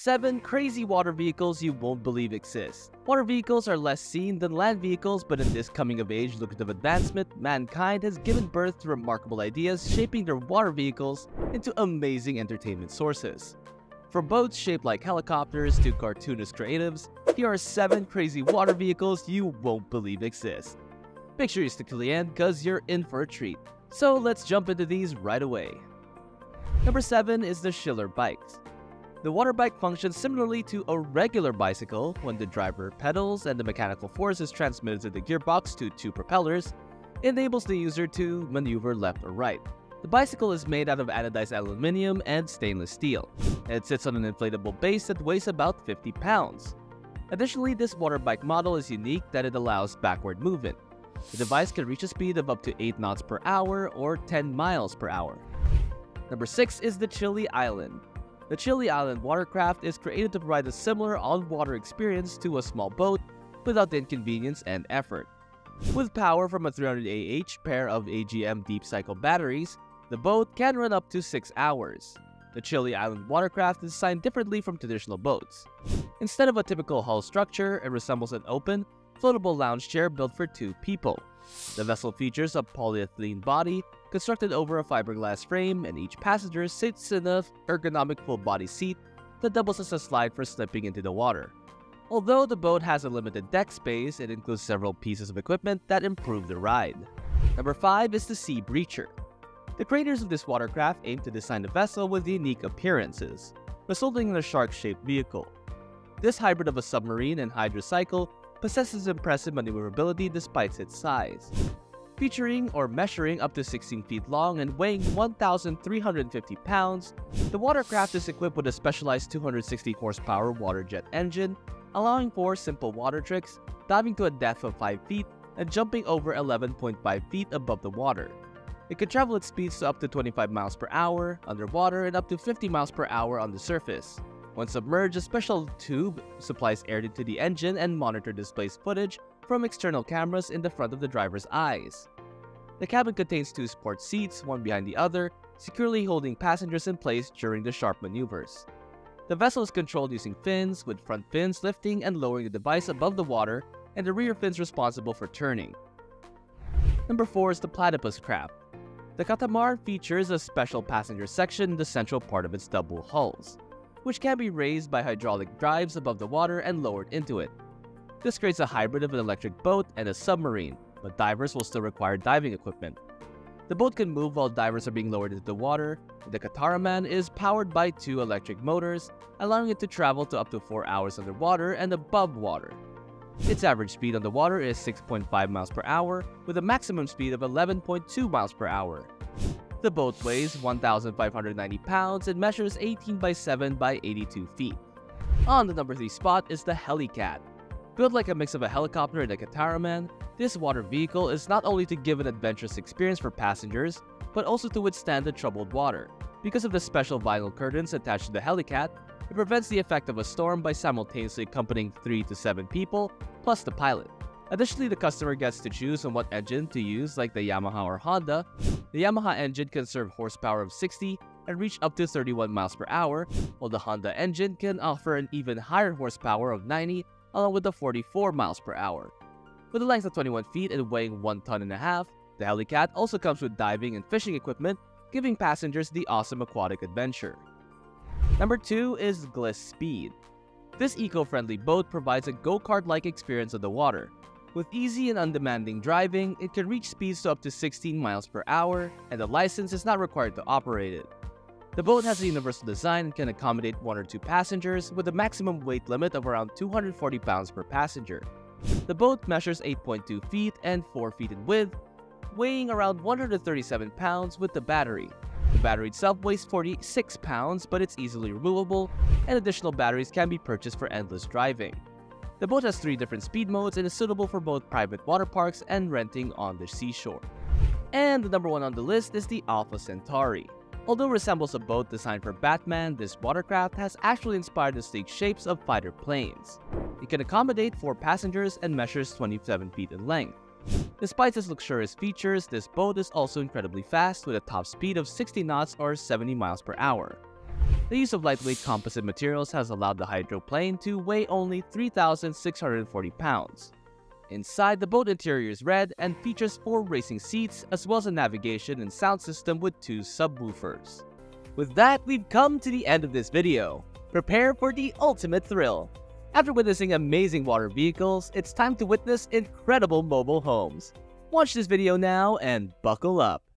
7 crazy water vehicles you won't believe exist. Water vehicles are less seen than land vehicles, but in this coming of age lucrative advancement, mankind has given birth to remarkable ideas shaping their water vehicles into amazing entertainment sources. From boats shaped like helicopters to cartoonist creatives, here are 7 crazy water vehicles you won't believe exist. Make sure you stick to the end cause you're in for a treat. So let's jump into these right away. Number 7 is the Schiller Bikes. The water bike functions similarly to a regular bicycle when the driver pedals and the mechanical force is transmitted to the gearbox to two propellers, enables the user to maneuver left or right. The bicycle is made out of anodized aluminum and stainless steel. It sits on an inflatable base that weighs about 50 pounds. Additionally, this water bike model is unique that it allows backward movement. The device can reach a speed of up to 8 knots per hour or 10 miles per hour. Number 6 is the Chilli Island. The Chilli Island watercraft is created to provide a similar on-water experience to a small boat without the inconvenience and effort. With power from a 300 AH pair of AGM deep cycle batteries, the boat can run up to 6 hours. The Chilli Island watercraft is designed differently from traditional boats. Instead of a typical hull structure, it resembles an open, floatable lounge chair built for two people. The vessel features a polyethylene body constructed over a fiberglass frame, and each passenger sits in a ergonomic full-body seat that doubles as a slide for slipping into the water. Although the boat has a limited deck space, it includes several pieces of equipment that improve the ride. Number 5 is the Sea Breacher. The creators of this watercraft aim to design a vessel with unique appearances, resulting in a shark-shaped vehicle. This hybrid of a submarine and hydrocycle possesses impressive maneuverability despite its size featuring or measuring up to 16 feet long and weighing 1,350 pounds, the watercraft is equipped with a specialized 260 horsepower water jet engine, allowing for simple water tricks, diving to a depth of 5 feet and jumping over 11.5 feet above the water. It can travel at speeds to up to 25 miles per hour underwater and up to 50 miles per hour on the surface. When submerged, a special tube supplies air into the engine and monitor displays footage from external cameras in the front of the driver's eyes. The cabin contains two sport seats, one behind the other, securely holding passengers in place during the sharp maneuvers. The vessel is controlled using fins, with front fins lifting and lowering the device above the water and the rear fins responsible for turning. Number 4 is the Platypus Craft. The catamaran features a special passenger section in the central part of its double hulls, which can be raised by hydraulic drives above the water and lowered into it. This creates a hybrid of an electric boat and a submarine, but divers will still require diving equipment. The boat can move while divers are being lowered into the water. The Cataraman is powered by two electric motors, allowing it to travel to up to 4 hours underwater and above water. Its average speed on the water is 6.5 miles per hour, with a maximum speed of 11.2 miles per hour. The boat weighs 1,590 pounds and measures 18 by 7 by 82 feet. On the number 3 spot is the Helicat, Built like a mix of a helicopter and a catamaran, this water vehicle is not only to give an adventurous experience for passengers, but also to withstand the troubled water. Because of the special vinyl curtains attached to the helicat, it prevents the effect of a storm by simultaneously accompanying 3 to 7 people, plus the pilot. Additionally, the customer gets to choose on what engine to use like the Yamaha or Honda. The Yamaha engine can serve horsepower of 60 and reach up to 31 miles per hour, while the Honda engine can offer an even higher horsepower of 90 along with the 44 miles per hour. With a length of 21 feet and weighing 1 ton and a half, the Helicat also comes with diving and fishing equipment, giving passengers the awesome aquatic adventure. Number 2 is Gliss Speed. This eco-friendly boat provides a go-kart-like experience on the water. With easy and undemanding driving, it can reach speeds to up to 16 miles per hour, and a license is not required to operate it. The boat has a universal design and can accommodate one or two passengers with a maximum weight limit of around 240 pounds per passenger. The boat measures 8.2 feet and 4 feet in width, weighing around 137 pounds with the battery. The battery itself weighs 46 pounds, but it's easily removable, and additional batteries can be purchased for endless driving. The boat has three different speed modes and is suitable for both private water parks and renting on the seashore. And the number one on the list is the Alpha Centauri. Although resembles a boat designed for Batman, this watercraft has actually inspired the sleek shapes of fighter planes. It can accommodate 4 passengers and measures 27 feet in length. Despite its luxurious features, this boat is also incredibly fast with a top speed of 60 knots or 70 miles per hour. The use of lightweight composite materials has allowed the hydroplane to weigh only 3,640 pounds. Inside, the boat interior is red and features four racing seats as well as a navigation and sound system with two subwoofers. With that, we've come to the end of this video. Prepare for the ultimate thrill. After witnessing amazing water vehicles, it's time to witness incredible mobile homes. Watch this video now and buckle up.